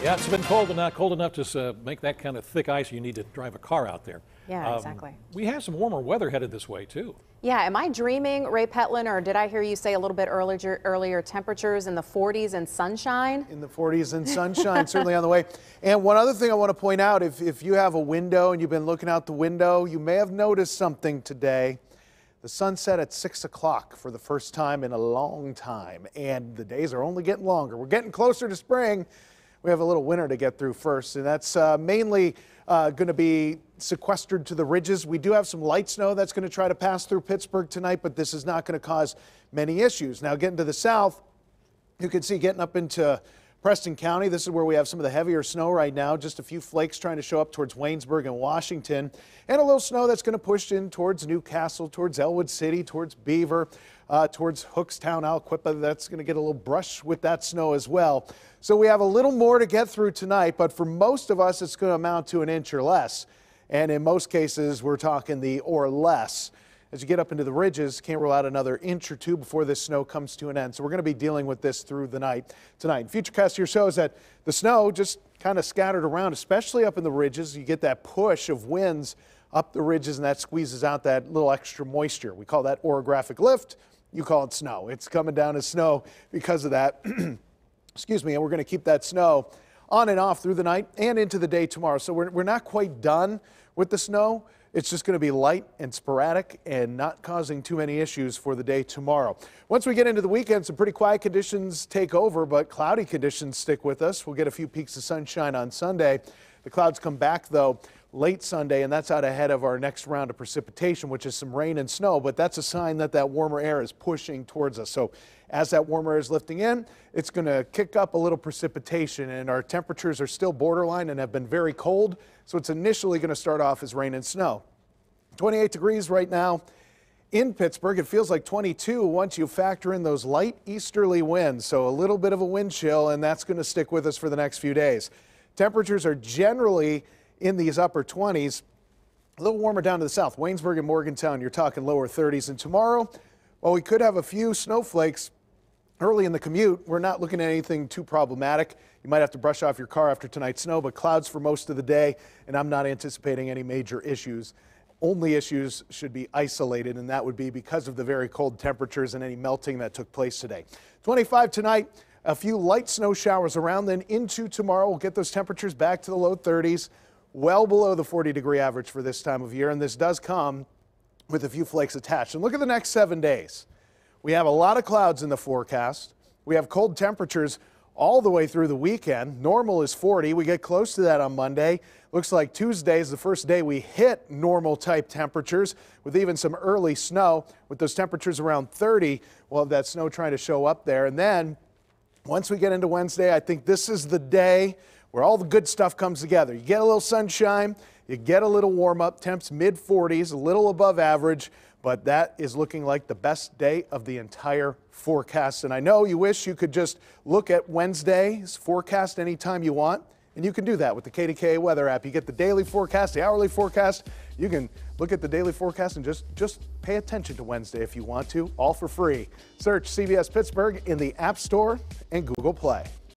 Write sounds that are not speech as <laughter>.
Yeah, it's been cold, but not cold enough to uh, make that kind of thick ice you need to drive a car out there. Yeah, um, exactly. We have some warmer weather headed this way, too. Yeah, am I dreaming, Ray Petelin, or did I hear you say a little bit earlier, earlier temperatures in the 40s and sunshine? In the 40s and sunshine, certainly on the way. And one other thing I want to point out, if, if you have a window and you've been looking out the window, you may have noticed something today. The sun set at 6 o'clock for the first time in a long time, and the days are only getting longer. We're getting closer to spring we have a little winter to get through first, and that's uh, mainly uh, going to be sequestered to the ridges. We do have some light snow that's going to try to pass through Pittsburgh tonight, but this is not going to cause many issues. Now, getting to the south, you can see getting up into Preston County, this is where we have some of the heavier snow right now. Just a few flakes trying to show up towards Waynesburg and Washington. And a little snow that's going to push in towards New Castle, towards Ellwood City, towards Beaver, uh, towards Hookstown, Aliquippa. That's going to get a little brush with that snow as well. So we have a little more to get through tonight, but for most of us, it's going to amount to an inch or less. And in most cases, we're talking the or less. As you get up into the ridges, can't rule out another inch or two before this snow comes to an end. So we're going to be dealing with this through the night tonight. Futurecast here shows that the snow just kind of scattered around, especially up in the ridges. You get that push of winds up the ridges and that squeezes out that little extra moisture. We call that orographic lift. You call it snow. It's coming down as snow because of that. <clears throat> Excuse me. And we're going to keep that snow on and off through the night and into the day tomorrow. So we're, we're not quite done with the snow. It's just going to be light and sporadic and not causing too many issues for the day tomorrow. Once we get into the weekend, some pretty quiet conditions take over, but cloudy conditions stick with us. We'll get a few peeks of sunshine on Sunday. The clouds come back, though, late Sunday, and that's out ahead of our next round of precipitation, which is some rain and snow, but that's a sign that that warmer air is pushing towards us. So as that warmer air is lifting in, it's going to kick up a little precipitation, and our temperatures are still borderline and have been very cold. So it's initially going to start off as rain and snow. 28 degrees right now in Pittsburgh. It feels like 22 once you factor in those light easterly winds. So a little bit of a wind chill, and that's going to stick with us for the next few days. Temperatures are generally in these upper 20s. A little warmer down to the south. Waynesburg and Morgantown, you're talking lower 30s. And tomorrow, while we could have a few snowflakes, Early in the commute, we're not looking at anything too problematic. You might have to brush off your car after tonight's snow, but clouds for most of the day, and I'm not anticipating any major issues. Only issues should be isolated, and that would be because of the very cold temperatures and any melting that took place today. 25 tonight, a few light snow showers around, then into tomorrow. We'll get those temperatures back to the low 30s, well below the 40 degree average for this time of year, and this does come with a few flakes attached. And look at the next seven days. We have a lot of clouds in the forecast. We have cold temperatures all the way through the weekend. Normal is 40. We get close to that on Monday. Looks like Tuesday is the first day we hit normal type temperatures with even some early snow. With those temperatures around 30, we'll have that snow trying to show up there. And then once we get into Wednesday, I think this is the day where all the good stuff comes together. You get a little sunshine, you get a little warm up, temps mid 40s, a little above average but that is looking like the best day of the entire forecast. And I know you wish you could just look at Wednesday's forecast anytime you want, and you can do that with the KDKA weather app. You get the daily forecast, the hourly forecast. You can look at the daily forecast and just, just pay attention to Wednesday if you want to, all for free. Search CBS Pittsburgh in the App Store and Google Play.